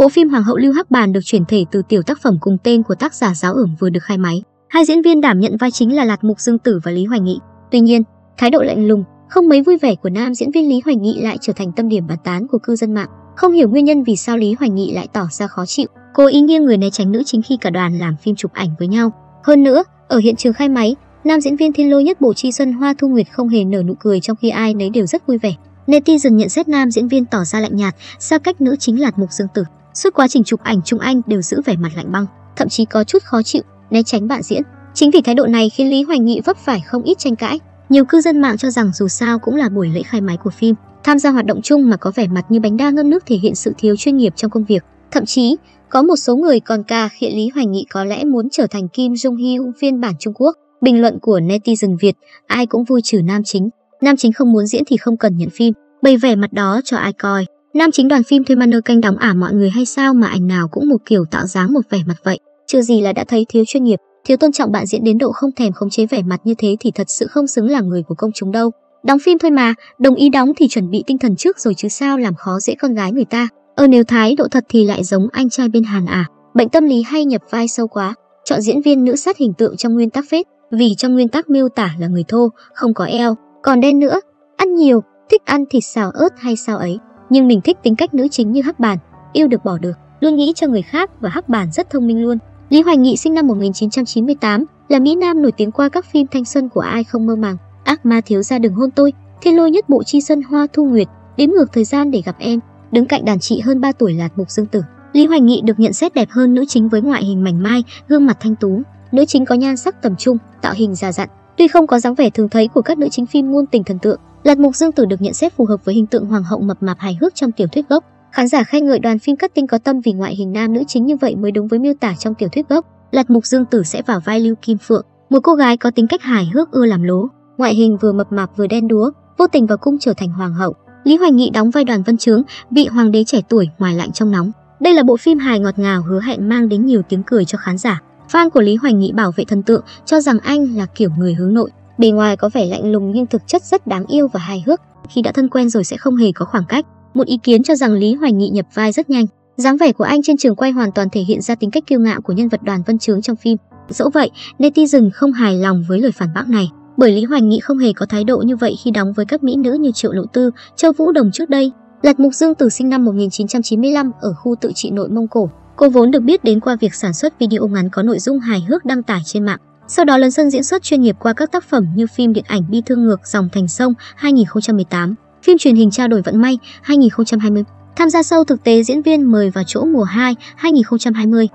Bộ phim Hoàng hậu Lưu Hắc Bàn được chuyển thể từ tiểu tác phẩm cùng tên của tác giả Giáo ửng vừa được khai máy. Hai diễn viên đảm nhận vai chính là Lạt Mục Dương Tử và Lý Hoài Nghị. Tuy nhiên, thái độ lạnh lùng, không mấy vui vẻ của nam diễn viên Lý Hoài Nghị lại trở thành tâm điểm bàn tán của cư dân mạng. Không hiểu nguyên nhân vì sao Lý Hoài Nghị lại tỏ ra khó chịu, cố ý nghiêng người né tránh nữ chính khi cả đoàn làm phim chụp ảnh với nhau. Hơn nữa, ở hiện trường khai máy, nam diễn viên thiên lôi nhất bộ chi xuân Hoa Thu Nguyệt không hề nở nụ cười trong khi ai nấy đều rất vui vẻ. Netizen nhận xét nam diễn viên tỏ ra lạnh nhạt, xa cách nữ chính Lạt Mục Dương Tử. Suốt quá trình chụp ảnh Trung Anh đều giữ vẻ mặt lạnh băng, thậm chí có chút khó chịu, né tránh bạn diễn. Chính vì thái độ này khiến Lý Hoài Nghị vấp phải không ít tranh cãi. Nhiều cư dân mạng cho rằng dù sao cũng là buổi lễ khai máy của phim, tham gia hoạt động chung mà có vẻ mặt như bánh đa ngâm nước thể hiện sự thiếu chuyên nghiệp trong công việc. Thậm chí, có một số người còn ca khịa Lý Hoài Nghị có lẽ muốn trở thành Kim Jong Hyun phiên bản Trung Quốc. Bình luận của netizen Việt, ai cũng vui trừ nam chính. Nam chính không muốn diễn thì không cần nhận phim, bày vẻ mặt đó cho ai coi. Nam chính đoàn phim thuê manner canh đóng ả mọi người hay sao mà ảnh nào cũng một kiểu tạo dáng một vẻ mặt vậy. Chưa gì là đã thấy thiếu chuyên nghiệp, thiếu tôn trọng bạn diễn đến độ không thèm khống chế vẻ mặt như thế thì thật sự không xứng là người của công chúng đâu. Đóng phim thôi mà, đồng ý đóng thì chuẩn bị tinh thần trước rồi chứ sao làm khó dễ con gái người ta. Ờ nếu thái độ thật thì lại giống anh trai bên Hàn à. Bệnh tâm lý hay nhập vai sâu quá. Chọn diễn viên nữ sát hình tượng trong nguyên tắc phết, vì trong nguyên tắc miêu tả là người thô, không có eo, còn đen nữa, ăn nhiều, thích ăn thịt xào ớt hay sao ấy. Nhưng mình thích tính cách nữ chính như Hắc Bàn, yêu được bỏ được, luôn nghĩ cho người khác và Hắc Bàn rất thông minh luôn. Lý Hoài Nghị sinh năm 1998, là Mỹ Nam nổi tiếng qua các phim thanh xuân của ai không mơ màng, ác ma thiếu gia đừng hôn tôi, thiên lôi nhất bộ chi sân hoa thu nguyệt, đếm ngược thời gian để gặp em, đứng cạnh đàn chị hơn 3 tuổi lạt mục dương tử. Lý Hoài Nghị được nhận xét đẹp hơn nữ chính với ngoại hình mảnh mai, gương mặt thanh tú. Nữ chính có nhan sắc tầm trung, tạo hình già dặn, tuy không có dáng vẻ thường thấy của các nữ chính phim ngôn tình thần tượng. Lạt Mục Dương Tử được nhận xét phù hợp với hình tượng hoàng hậu mập mạp hài hước trong tiểu thuyết gốc. Khán giả khen ngợi đoàn phim cắt tinh có tâm vì ngoại hình nam nữ chính như vậy mới đúng với miêu tả trong tiểu thuyết gốc. Lạt Mục Dương Tử sẽ vào vai Lưu Kim Phượng, một cô gái có tính cách hài hước ưa làm lố, ngoại hình vừa mập mạp vừa đen đúa, vô tình vào cung trở thành hoàng hậu. Lý Hoài Nghị đóng vai Đoàn Văn Trướng, vị hoàng đế trẻ tuổi ngoài lạnh trong nóng. Đây là bộ phim hài ngọt ngào hứa hẹn mang đến nhiều tiếng cười cho khán giả. Fan của Lý Hoài Nghị bảo vệ thần tượng, cho rằng anh là kiểu người hướng nội. Bề ngoài có vẻ lạnh lùng nhưng thực chất rất đáng yêu và hài hước. Khi đã thân quen rồi sẽ không hề có khoảng cách. Một ý kiến cho rằng Lý Hoài Nghị nhập vai rất nhanh. dáng vẻ của anh trên trường quay hoàn toàn thể hiện ra tính cách kiêu ngạo của nhân vật Đoàn Văn Trướng trong phim. Dẫu vậy, netizen không hài lòng với lời phản bác này, bởi Lý Hoài Nghị không hề có thái độ như vậy khi đóng với các mỹ nữ như Triệu Lộ Tư, Châu Vũ Đồng trước đây. Lật Mục Dương Tử sinh năm 1995 ở khu tự trị nội Mông Cổ. Cô vốn được biết đến qua việc sản xuất video ngắn có nội dung hài hước đăng tải trên mạng. Sau đó lấn sân diễn xuất chuyên nghiệp qua các tác phẩm như phim điện ảnh Bi thương ngược dòng thành sông 2018, phim truyền hình trao đổi vận may 2020. Tham gia sâu thực tế diễn viên mời vào chỗ mùa 2 2020.